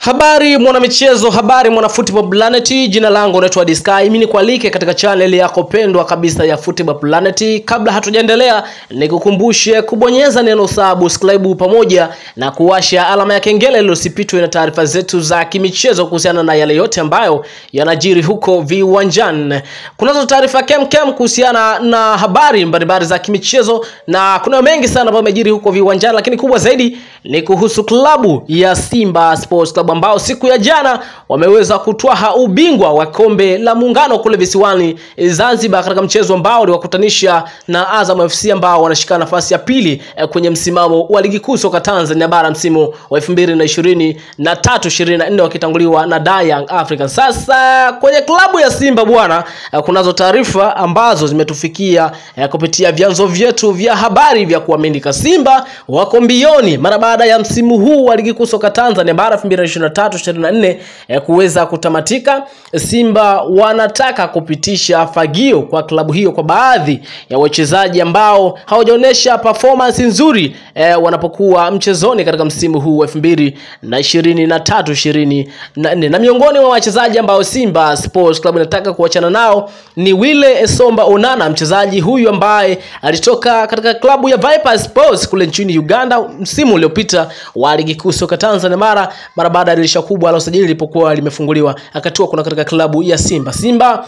Habari mwanamichezo, habari mwana Football Planet. Jina langu naitwa Disky. Mimi nikualike katika channel yako pendwa kabisa ya Football Planet. Kabla hatujaendelea, nikukumbushe kubonyeza neno subscribe pamoja na kuwasha alama ya kengele ili usipitwe na taarifa zetu za kimichezo kuhusiana na yale yote ambayo yanajiri huko viwanjani. Kunazo taarifa kemkem kuhusiana na habari mbalimbali za kimichezo na kuna mengi sana ambayo yamejiri huko viwanjani, lakini kubwa zaidi ni kuhusu klabu ya Simba Sports Club ambao siku ya jana wameweza kutwaha ubingwa wa kombe la muungano kule visiwani Zanzibar katika mchezo ambao uliwakutanisha na Azam FC ambao wanashika nafasi ya pili eh, kwenye msimamo wa ligi kuu soka Tanzania bara msimu wa 2023 24 wakitanguliwa na Young Africans. Sasa kwenye klabu ya Simba bwana, eh, kunazo taarifa ambazo zimetufikia eh, kupitia vyanzo vyetu vya habari vya kuaminika. Simba wako mbioni mara baada ya msimu huu wa ligi kuu soka Tanzania bara 2023 24 eh, kuweza kutamatika. Simba wanataka kupitisha fagio kwa klabu hiyo kwa baadhi ya wachezaji ambao hawajaonyesha performance nzuri eh, wanapokuwa mchezoni katika msimu huu wa 2023 24 na na miongoni mwa wachezaji ambao Simba Sports Club inataka kuachana nao ni Wile Esomba Onana, mchezaji huyu ambaye alitoka katika klabu ya Vipers Sports kule nchini Uganda msimu uliopita wa ligi kuu soka Tanzania mara mara baada ya dirisha kubwa la usajili lilipokuwa limefunguliwa akatua kuna katika klabu ya Simba. Simba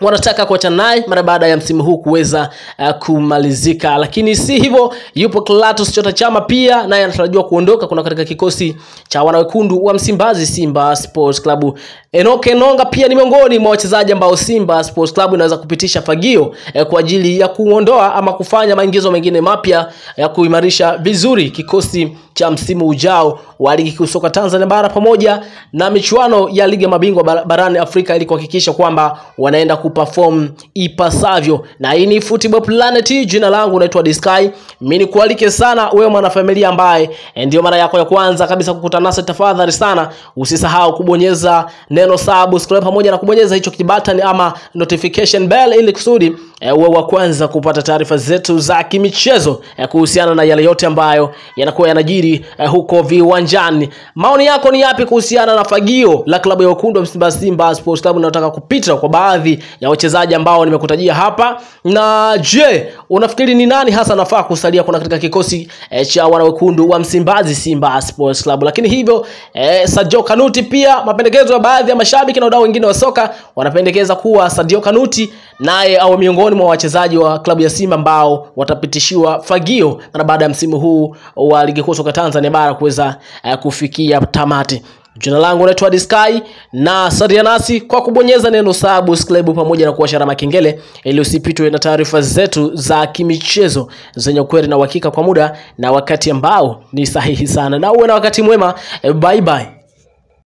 wanataka kuachana naye mara baada ya msimu huu kuweza uh, kumalizika, lakini si hivyo, yupo Clatous Chota Chama pia naye anatarajiwa kuondoka kuna katika kikosi cha wanawekundu wa Msimbazi Simba Sports Club. Enoke Nonga pia ni miongoni mwa wachezaji ambao Simba Sports Club inaweza kupitisha fagio eh, kwa ajili ya kuondoa ama kufanya maingizo mengine mapya ya kuimarisha vizuri kikosi cha msimu ujao wa ligi kuu soka Tanzania bara pamoja na michuano ya ligi ya mabingwa bar- barani Afrika ili kuhakikisha kwamba wanaenda kuperform ipasavyo. Na hii ni Football Planet, jina langu naitwa Disky. Mimi nikualike sana wewe mwanafamilia ambaye eh, ndio mara yako ya kwanza kabisa kukutana nasi, tafadhali sana usisahau kubonyeza neno subscribe pamoja na kubonyeza hicho kibatani ama notification bell ili kusudi eh, uwe wa kwanza kupata taarifa zetu za kimichezo eh, kuhusiana na yale yote ambayo yanakuwa yanajiri eh, huko viwanjani. Maoni yako ni yapi kuhusiana na fagio la klabu ya wekundu wa Simba Simba Sports Club inayotaka kupita kwa baadhi ya wachezaji ambao nimekutajia hapa? Na je, unafikiri ni nani hasa anafaa kusalia kuna katika kikosi eh, cha wanawekundu wa Msimbazi Simba Sports Club? Lakini hivyo eh, Sadio Kanuti pia mapendekezo ya baadhi ya mashabiki na wadau wengine wa soka wanapendekeza kuwa Sadio Kanuti naye awe miongoni mwa wachezaji wa klabu ya Simba ambao watapitishiwa fagio mara baada ya msimu huu wa ligi kuu soka Tanzania bara kuweza uh, kufikia tamati. Jina langu naitwa Disky na salia nasi kwa kubonyeza neno subscribe pamoja na kuwasha alama kengele ili usipitwe na taarifa zetu za kimichezo zenye ukweli na uhakika kwa muda na wakati ambao ni sahihi sana, na uwe na wakati mwema. Bye bye.